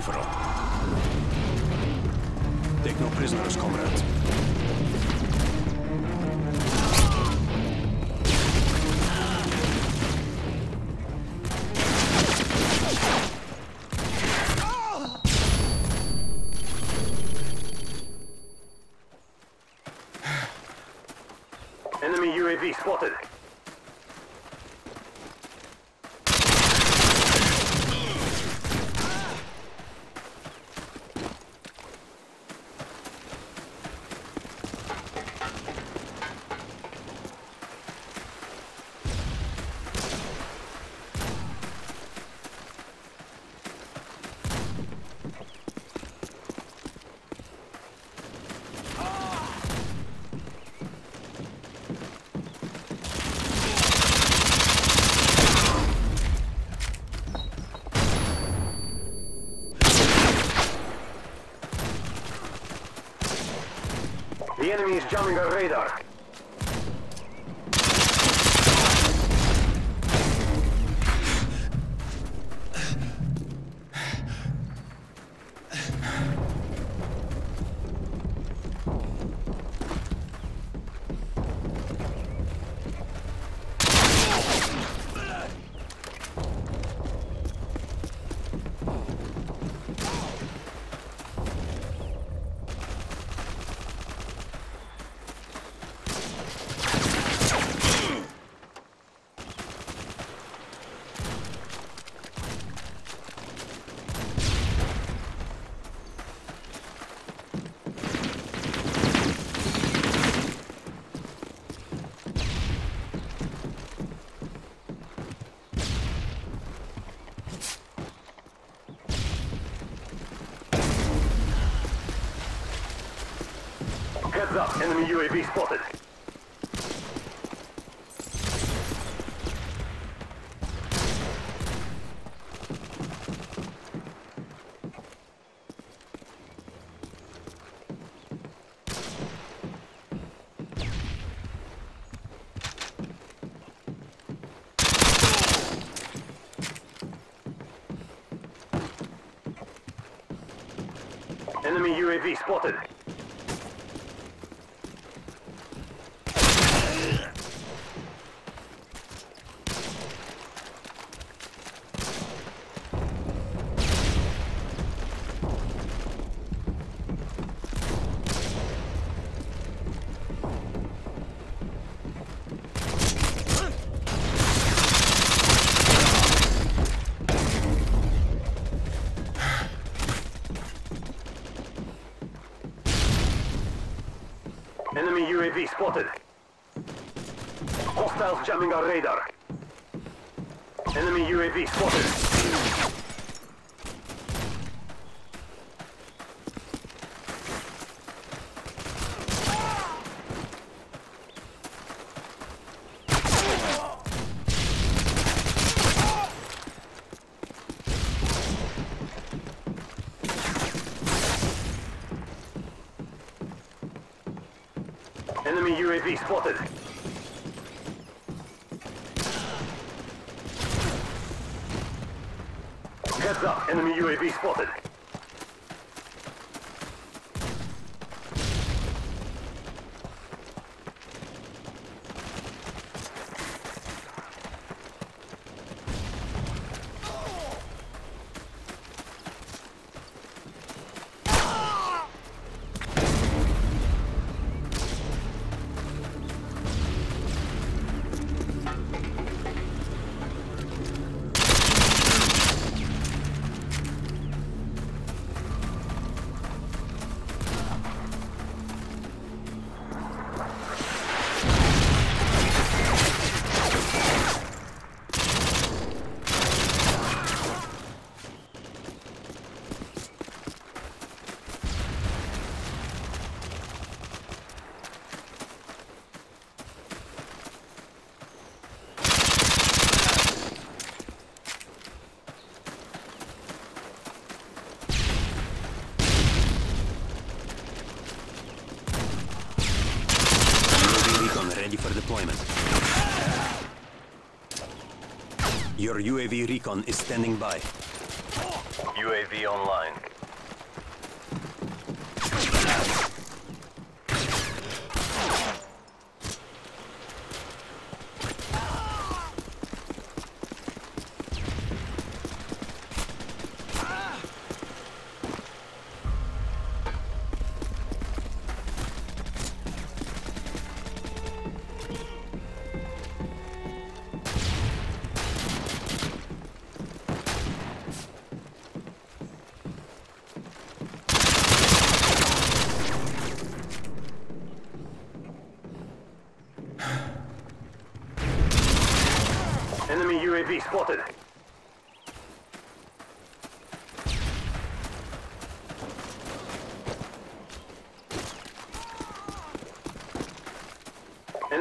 free-for-all. Take no prisoners, comrades. Enemy UAV spotted. The enemy is jamming our radar. Up, enemy UAV spotted. Enemy UAV spotted. Hostiles jamming our radar. Enemy UAV spotted. Enemy UAV spotted. Up, enemy UAV spotted. Ready for deployment. Your UAV recon is standing by. UAV online.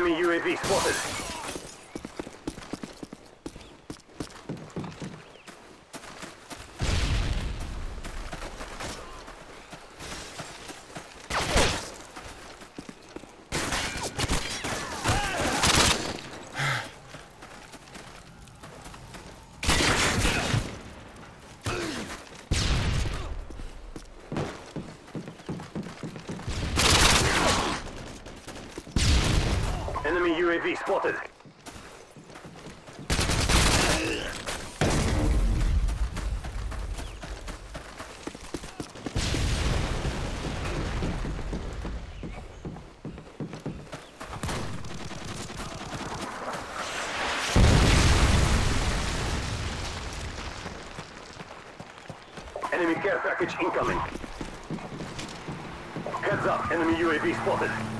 Enemy UAV spotted. Enemy UAV spotted. Enemy care package incoming. Heads up, enemy UAV spotted.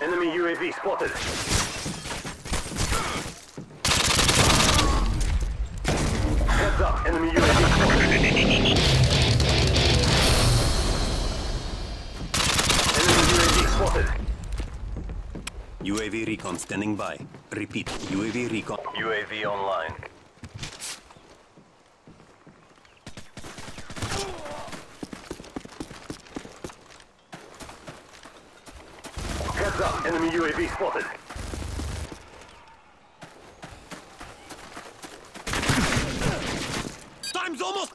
Enemy UAV spotted. Heads up, enemy UAV spotted. Enemy UAV spotted. UAV recon standing by. Repeat, UAV recon. UAV online. Enemy UAV spotted. Time's almost